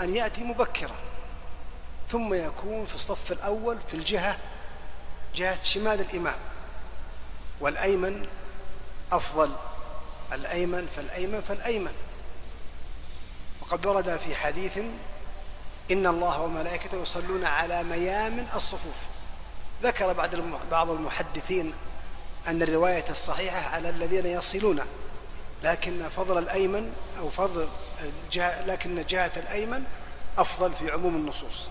أن يأتي مبكرا ثم يكون في الصف الأول في الجهة جهة شمال الإمام. والأيمن أفضل الأيمن فالأيمن فالأيمن. وقد ورد في حديث إن الله وملائكته يصلون على ميامن الصفوف. ذكر بعض المحدثين أن الرواية الصحيحة على الذين يصلون. لكن فضل الأيمن أو فضل لكن جهة الأيمن أفضل في عموم النصوص.